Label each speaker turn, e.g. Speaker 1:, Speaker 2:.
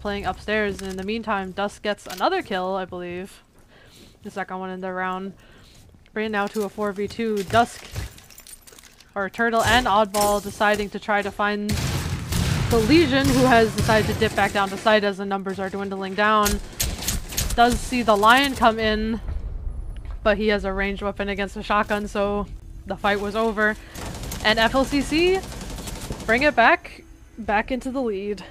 Speaker 1: playing upstairs. And in the meantime, Dusk gets another kill, I believe. The second one in the round. Bring now to a 4v2. Dusk, or Turtle and Oddball deciding to try to find the Lesion, who has decided to dip back down to site as the numbers are dwindling down. Does see the Lion come in, but he has a ranged weapon against a shotgun, so the fight was over. And FLCC bring it back back into the lead.